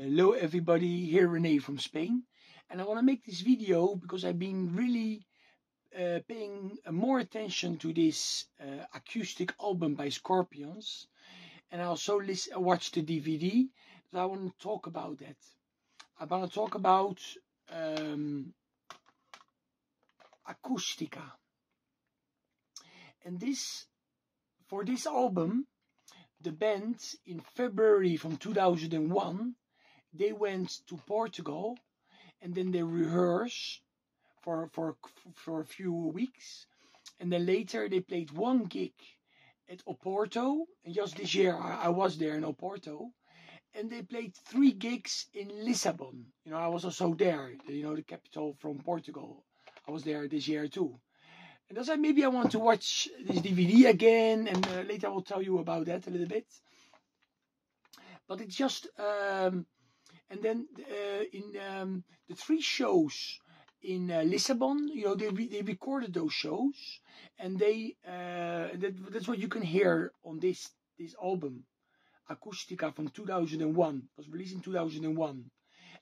Hello everybody, here Rene from Spain. And I want to make this video because I've been really uh, paying more attention to this uh, acoustic album by Scorpions. And I also watched the DVD so I want to talk about that. I want to talk about um, Acoustica. And this for this album the band in February from 2001 they went to Portugal and then they rehearsed for for for a few weeks and then later they played one gig at Oporto. And just this year I, was there in Oporto. And they played three gigs in Lisbon you know I was also there you know the capital from Portugal. I was there this year too. And that's why maybe I want to watch this DVD again and uh, later I will tell you about that a little bit. But it's just um, and then uh, in um, the three shows in uh, Lisbon, you know, they they recorded those shows, and they uh, that, that's what you can hear on this this album, Acoustica from 2001. It was released in 2001.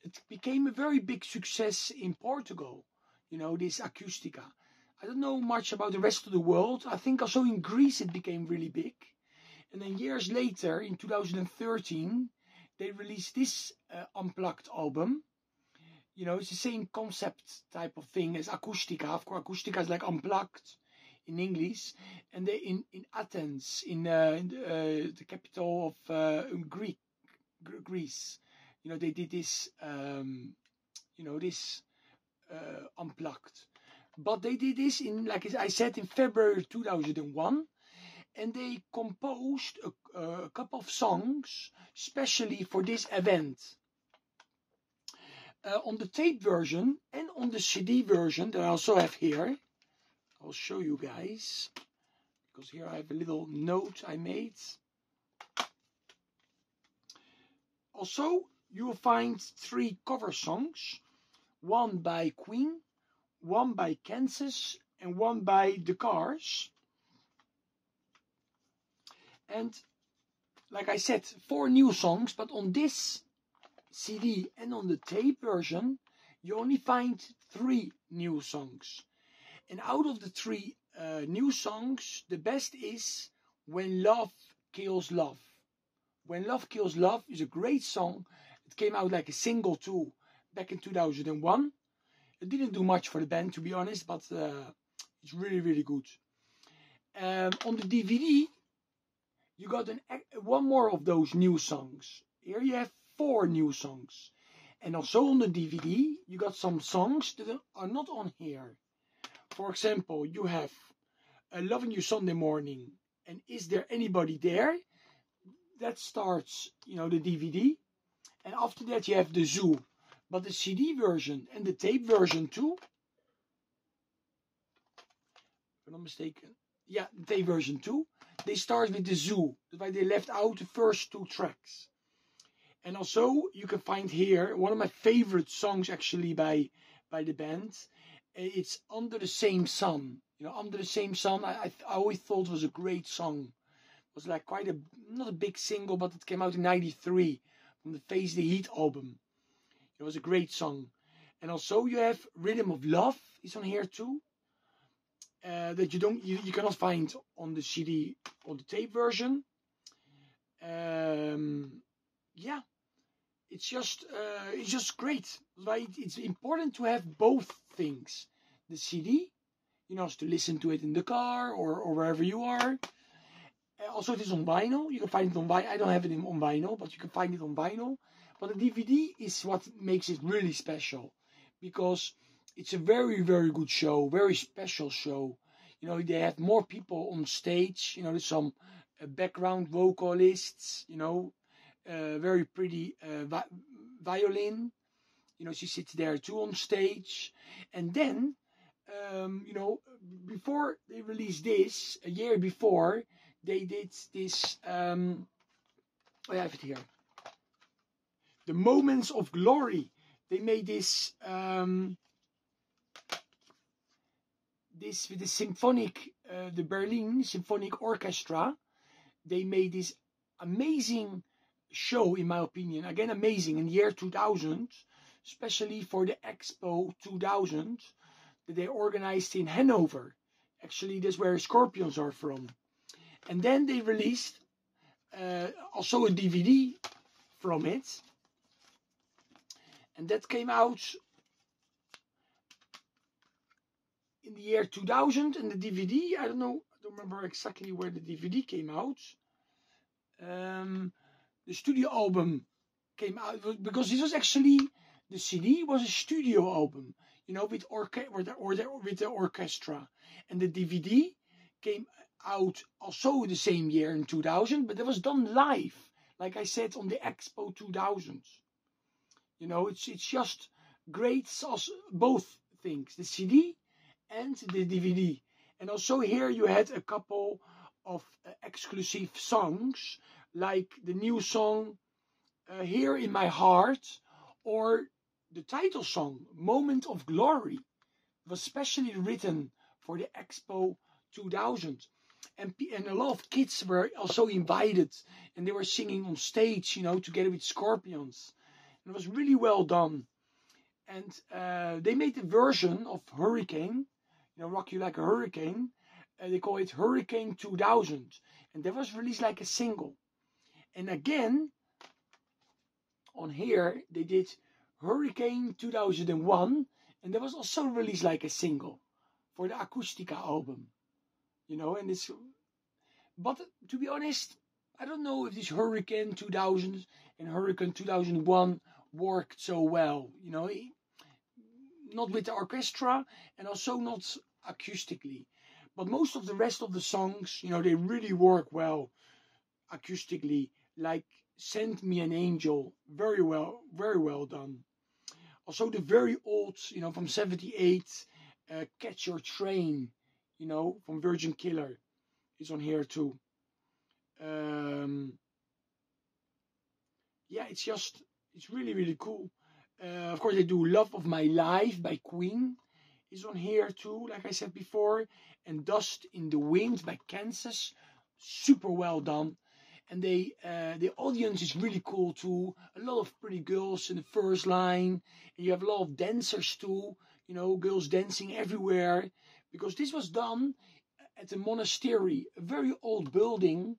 It became a very big success in Portugal. You know, this Acoustica. I don't know much about the rest of the world. I think also in Greece it became really big. And then years later, in 2013, they released this uh, unplugged album. You know, it's the same concept type of thing as Acoustica. Of course, Acoustica is like unplugged in English, and they in in Athens, in, uh, in uh, the capital of uh, Greek, Greece. You know, they did this. Um, you know, this uh, unplugged, but they did this in, like I said, in February 2001 and they composed a, a, couple of songs specially for this event. Uh, on the tape version and on the CD version that I also have here, I'll show you guys because here I have a little note I made. Also, you will find three cover songs, one by Queen, one by Kansas, and one by The Cars. And like I said, four new songs, but on this CD and on the tape version, you only find three new songs. And out of the three uh, new songs, the best is When Love Kills Love. When Love Kills Love is a great song. It came out like a single too back in 2001. It didn't do much for the band, to be honest, but uh, it's really, really good. Um, on the DVD, you got an one more of those new songs. Here you have four new songs. And also on the DVD, you got some songs that are not on here. For example, you have a Loving You Sunday Morning and Is There Anybody There? That starts, you know, the DVD. And after that you have the Zoo. But the CD version and the tape version too, if I'm not mistaken, yeah, the tape version too, they start with the zoo. That's why they left out the first two tracks. And also, you can find here one of my favorite songs actually by by the band. Eh, it's Under the Same Sun. You know, Under the Same Sun, I, I, I always thought was a great song. It was like quite a, not a big single, but it came out in 93 from the Face the Heat album. It was a great song. And also you have Rhythm of Love is on here too uh, that you don't you, you cannot find on the CD or the tape version. Um, yeah, it's just uh, it's just great. Right? It's important to have both things: the CD, you know, to listen to it in the car or or wherever you are. Uh, also, it is on vinyl. You can find it on vinyl. I don't have it in, on vinyl, but you can find it on vinyl. But the DVD is what makes it really special because it's a very, very good show, very special show. You know, they had more people on stage. You know, there's some uh, background vocalists. You know, uh, very pretty uh, vi violin. You know, she sits there too on stage. And then, um, you know, before they released this, a year before, they did this. Um, I have it here. The Moments of Glory. They made this. Um, this with the symphonic, uh, the Berlin Symphonic Orchestra, they made this amazing show, in my opinion, again amazing in the year 2000, especially for the Expo 2000 that they organized in Hanover. Actually, that's where Scorpions are from. And then they released uh, also a DVD from it. And that came out in the year 2000. And the DVD, I don't know, I don't remember exactly where the DVD came out. Um, the studio album came out because this was actually the CD was a studio album, you know, with orca- or the, or the, with the orchestra, and the DVD came out also the same year in 2000, but it was done live, like I said on the Expo 2000. You know, it's it's just great, both things, the CD and the DVD, and also here you had a couple of uh, exclusive songs, like the new song uh, "Here in My Heart" or the title song "Moment of Glory." was specially written for the Expo 2000 and and a lot of kids were also invited and they were singing on stage you know together with scorpions. And it was really well done. And uh, they made a version of hurricane you know rock you like a hurricane and they call it hurricane 2000 and that was released like a single and again on here they did hurricane 2001 and that was also released like a single for the acoustica album you know, and it's. But to be honest, I don't know if this Hurricane 2000 and Hurricane 2001 worked so well, you know, not with the orchestra and also not acoustically. But most of the rest of the songs, you know, they really work well acoustically, like Send Me an Angel, very well, very well done. Also, the very old, you know, from 78, uh, Catch Your Train, you know, from Virgin Killer is on here too. Um, yeah, it's just, it's really, really cool. Uh, of course, they do Love of My Life by Queen is on here too, like I said before. And Dust in the Wind by Kansas, super well done. And they, uh, the audience is really cool too. A lot of pretty girls in the first line. And you have a lot of dancers too. You know, girls dancing everywhere because this was done at a monastery, a very old building,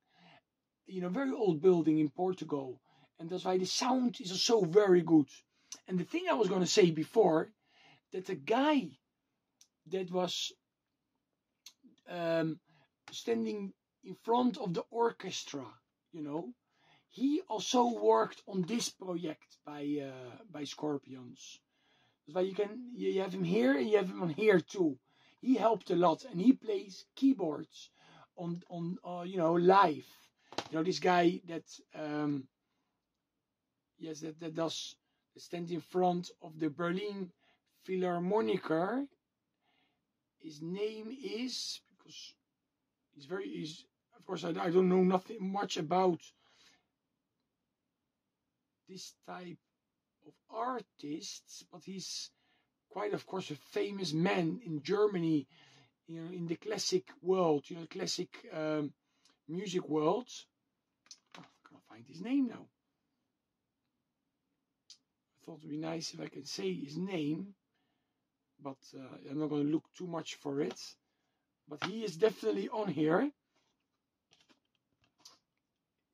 you know, very old building in Portugal. And that's why the sound is so very good. And the thing I was going to say before, that the guy that was um, standing in front of the orchestra, you know, he also worked on this project by uh, by Scorpions. Why you can you have him here and you have him on here too he helped a lot and he plays keyboards on on uh, you know live you know this guy that um yes that, that does stand in front of the berlin philharmoniker his name is because he's very he's of course I, I don't know nothing much about this type of artists but he's quite, of course, a famous man in Germany, you know, in the classic world, you know, classic um, music world. Oh, I can't find his name now. Thought it would be nice if I can say his name, but uh, I'm not going to look too much for it. But he is definitely on here.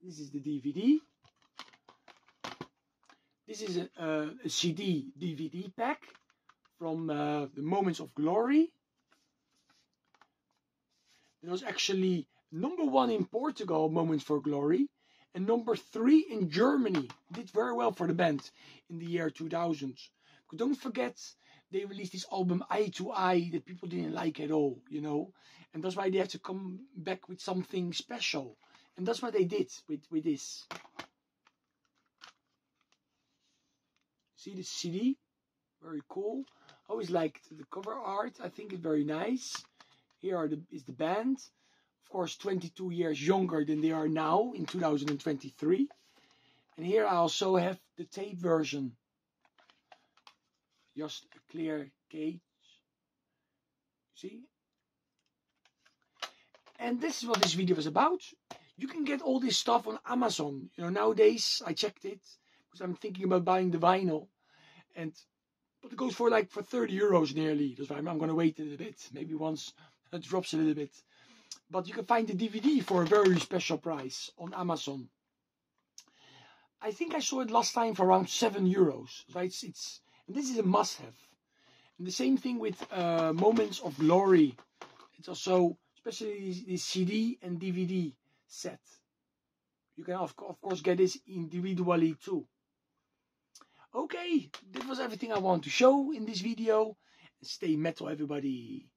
This is the DVD. This is a, uh, a CD DVD pack from uh, the Moments of Glory. It was actually number one in Portugal, Moments for Glory, and number three in Germany. Did very well for the band in the year 2000. But don't forget, they released this album Eye to Eye that people didn't like at all, you know, and that's why they had to come back with something special, and that's what they did with with this. See the CD, very cool I always liked the cover art. I think it's very nice. Here are the, is the band. Of course, 22 years younger than they are now in 2023. And here I also have the tape version. Just a clear cage. See? And this is what this video was about. you can get all this stuff on Amazon. You know, nowadays I checked it because I'm thinking about buying the vinyl, and but it goes for like for 30 euros nearly. That's why I'm, I'm going to wait a little bit. Maybe once it drops a little bit. But you can find the DVD for a very special price on Amazon. I think I saw it last time for around seven euros. So it's it's this is a must-have. And the same thing with uh, Moments of Glory. It's also especially the CD and DVD set. You can of, of course get this individually too. Okay, this was everything I want to show in this video. Stay metal everybody.